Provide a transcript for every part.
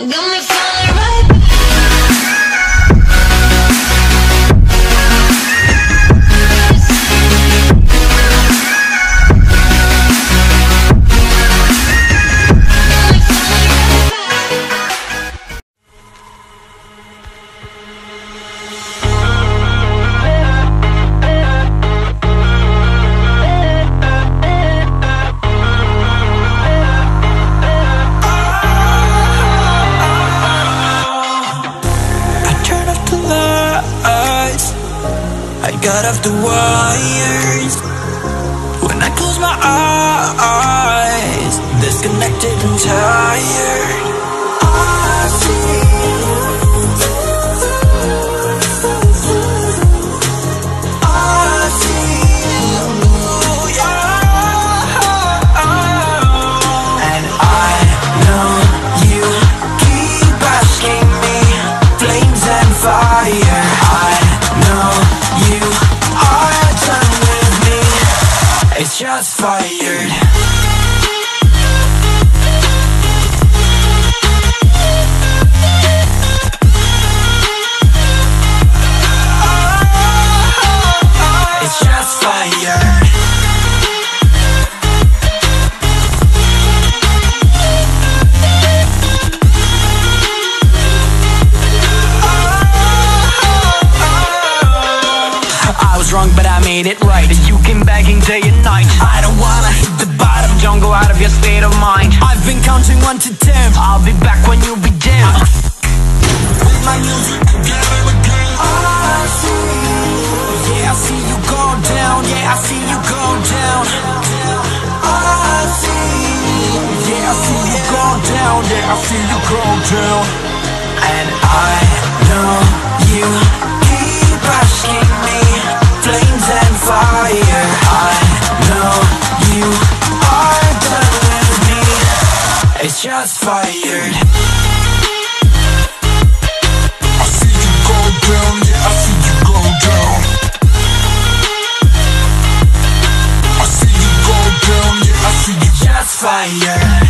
Got me falling right cut off the wires. When I close my eyes Disconnected and tired. shots fired. I see you grow, down, And I know you keep asking me. Flames and fire. I know you are burning me It's just fired. I see you go down, yeah, I see you go down I see you go down, yeah, I see you. Just fired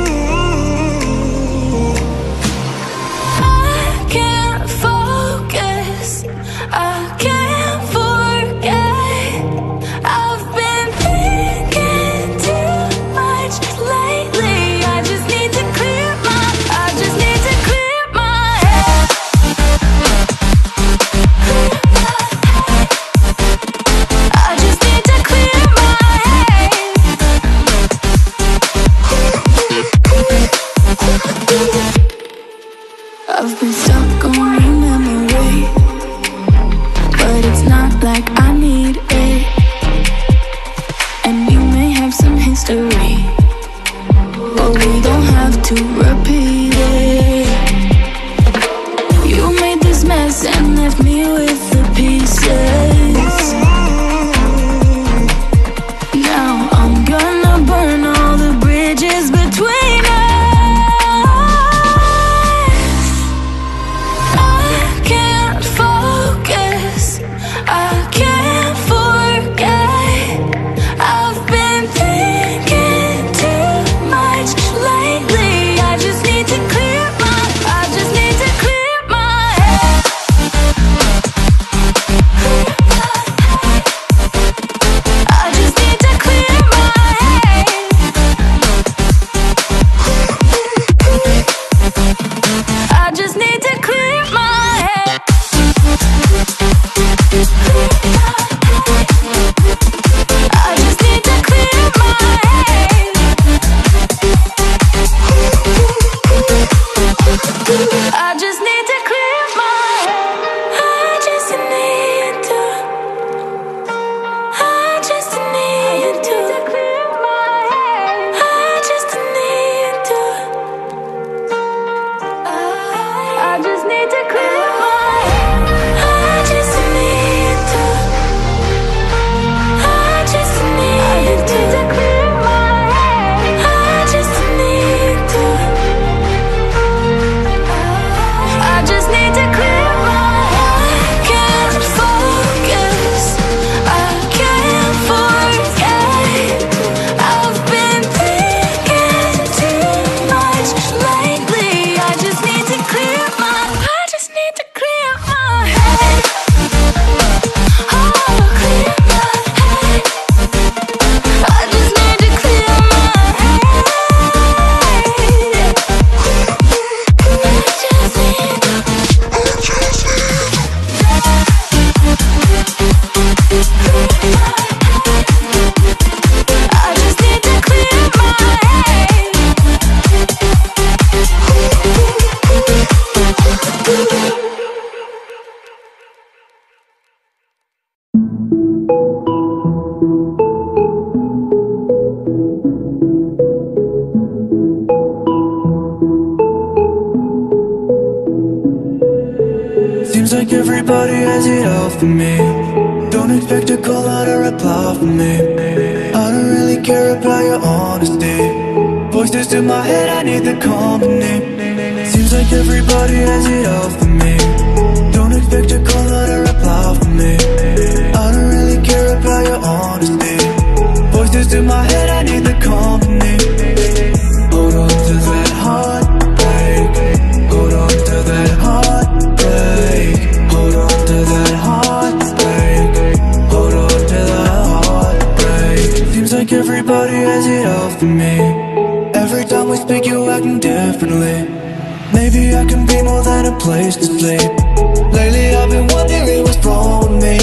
Me. I don't really care about your honesty. Voices in my head, I need the company. Seems like everybody has it all Maybe I can be more than a place to sleep. Lately I've been wondering what's wrong with me.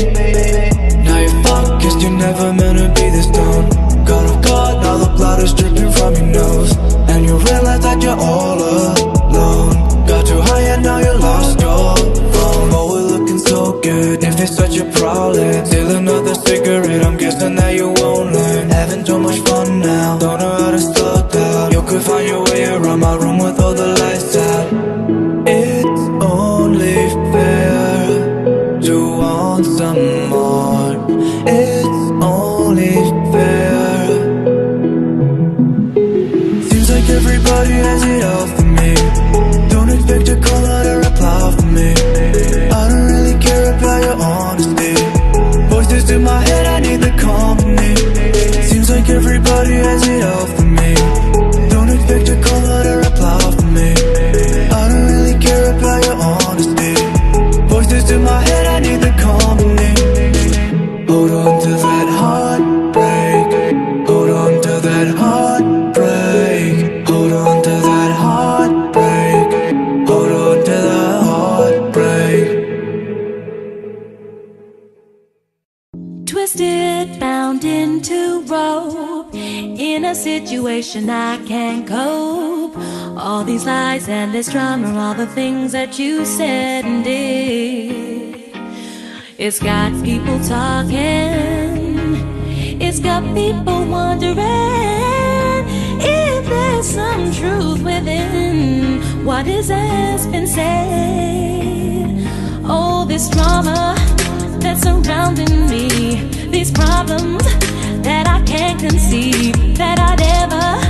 Now you're cause you're never meant to be this dumb. God of God, now the blood is dripping from your nose. And you realize that you're all alone. Got too high and now you lost your phone. Oh, we're looking so good if it's such a problem. Still another cigarette, I'm guessing that you won't learn. Having too much fun Twisted, bound into rope. In a situation I can't cope. All these lies and this drama All the things that you said and did. It's got people talking. It's got people wondering If there's some truth within What is has been said. Oh, this drama that's surrounding me, these problems that I can't conceive, that I'd ever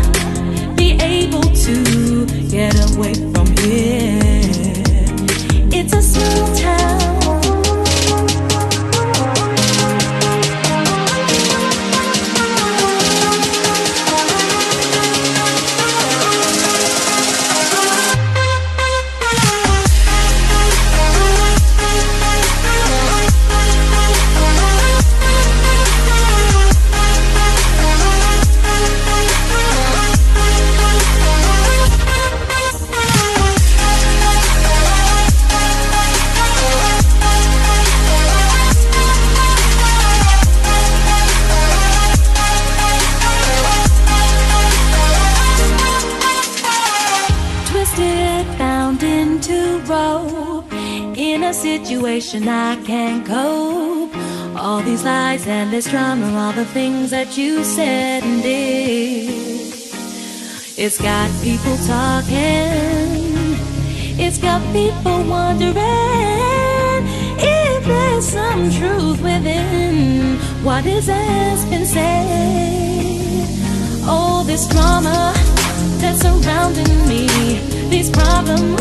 situation I can't cope. All these lies and this drama All the things that you said and did. It's got people talking. It's got people wondering If there's some truth within What is has been said. Oh, this drama that's surrounding me, these problems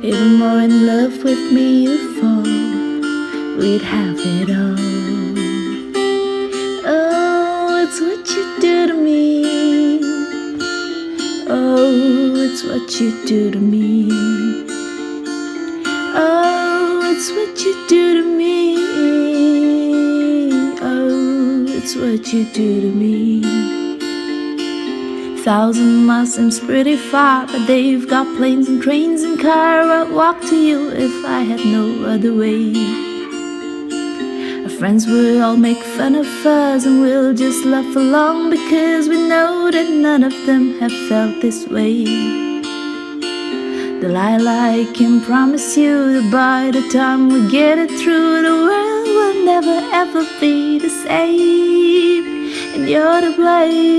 Even more in love with me you fall, we'd have it all. Oh, it's what you do to me. Oh, it's what you do to me. Oh, it's what you do to me. Oh, it's what you do to me. Thousand miles seems pretty far, but they've got planes and trains and cars. I'd walk to you if I had no other way. Our friends will all make fun of us, and we'll just laugh along because we know that none of them have felt this way. Delilah, I can promise you that by the time we get it through, the world will never ever be the same, and you're to blame.